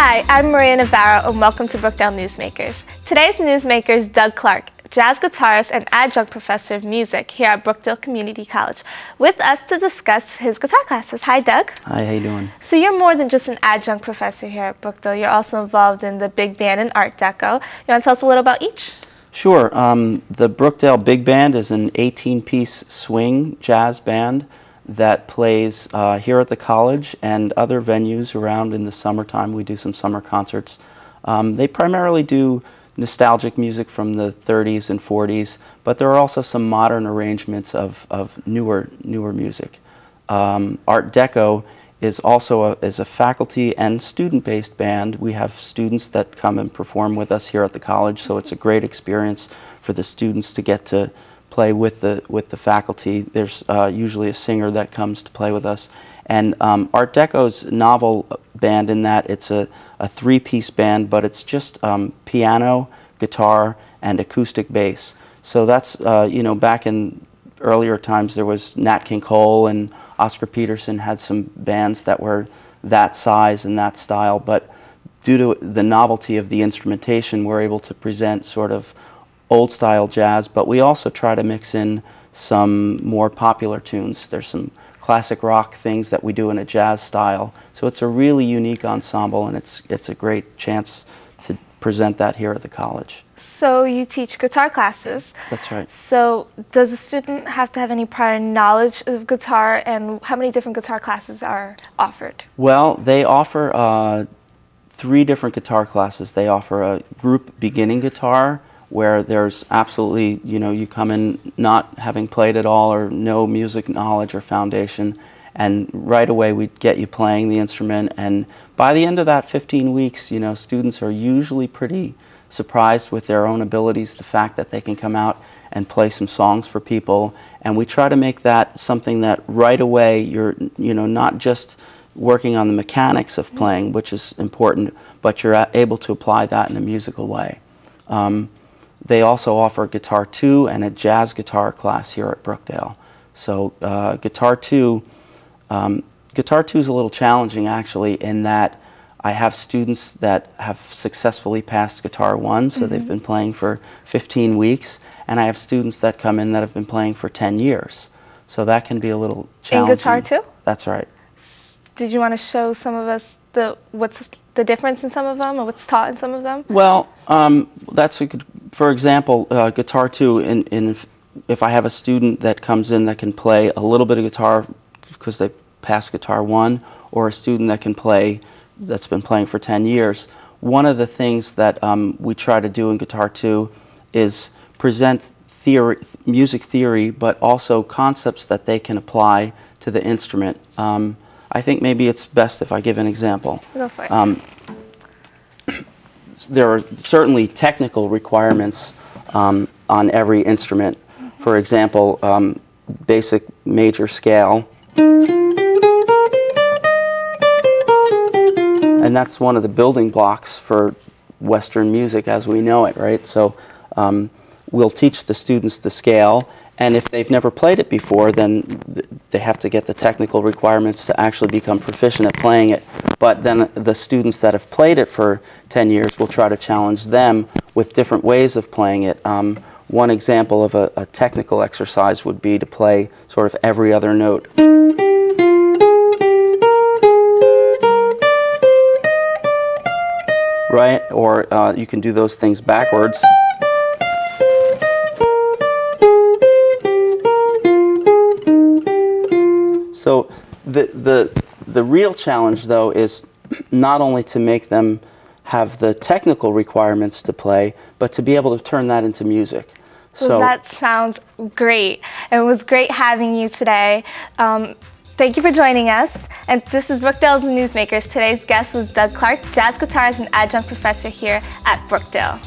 Hi, I'm Maria Navarro and welcome to Brookdale Newsmakers. Today's newsmaker is Doug Clarke, jazz guitarist and adjunct professor of music here at Brookdale Community College, with us to discuss his guitar classes. Hi, Doug. Hi, how you doing? So you're more than just an adjunct professor here at Brookdale. You're also involved in the big band and Art Deco. You want to tell us a little about each? Sure. Um, the Brookdale Big Band is an 18-piece swing jazz band that plays uh, here at the college and other venues around in the summertime. We do some summer concerts. Um, they primarily do nostalgic music from the 30s and 40s, but there are also some modern arrangements of, of newer, newer music. Um, Art Deco is also a, is a faculty and student-based band. We have students that come and perform with us here at the college, so it's a great experience for the students to get to play with the with the faculty. There's uh, usually a singer that comes to play with us. And um, Art Deco's novel band in that it's a, a three-piece band, but it's just um, piano, guitar, and acoustic bass. So that's, uh, you know, back in earlier times there was Nat King Cole and Oscar Peterson had some bands that were that size and that style, but due to the novelty of the instrumentation, we're able to present sort of old style jazz, but we also try to mix in some more popular tunes. There's some classic rock things that we do in a jazz style. So it's a really unique ensemble and it's, it's a great chance to present that here at the college. So you teach guitar classes. That's right. So does a student have to have any prior knowledge of guitar and how many different guitar classes are offered? Well, they offer uh, three different guitar classes. They offer a group beginning guitar, where there's absolutely, you know, you come in not having played at all or no music knowledge or foundation, and right away we get you playing the instrument. And by the end of that 15 weeks, you know, students are usually pretty surprised with their own abilities, the fact that they can come out and play some songs for people. And we try to make that something that right away you're, you know, not just working on the mechanics of playing, which is important, but you're able to apply that in a musical way. Um, they also offer Guitar 2 and a jazz guitar class here at Brookdale. So uh, Guitar 2, um, Guitar 2 is a little challenging actually in that I have students that have successfully passed Guitar 1, so mm -hmm. they've mm-hmm. been playing for 15 weeks, and I have students that come in that have been playing for 10 years. So that can be a little challenging. In Guitar 2? That's right. Did you want to show some of us the what's the difference in some of them, or what's taught in some of them? Well, um, that's a good for example, uh, guitar two, in, in, if I have a student that comes in that can play a little bit of guitar because they passed guitar one, or a student that can play, that's been playing for 10 years, one of the things that um, we try to do in guitar two is present theory, music theory, but also concepts that they can apply to the instrument. Um, I think maybe it's best if I give an example. Go for it. Um, there are certainly technical requirements um, on every instrument. For example, um, basic major scale. And that's one of the building blocks for Western music as we know it, right? So um, we'll teach the students the scale and if they've never played it before, then th they have to get the technical requirements to actually become proficient at playing it. But then the students that have played it for 10 years will try to challenge them with different ways of playing it. Um, one example of a, a technical exercise would be to play sort of every other note. Right? Or uh, you can do those things backwards. So the, the, the real challenge, though, is not only to make them have the technical requirements to play, but to be able to turn that into music. So well, that sounds great. It was great having you today. Um, Thank you for joining us. And this is Brookdale's Newsmakers. Today's guest was Doug Clarke, jazz guitarist and adjunct professor here at Brookdale.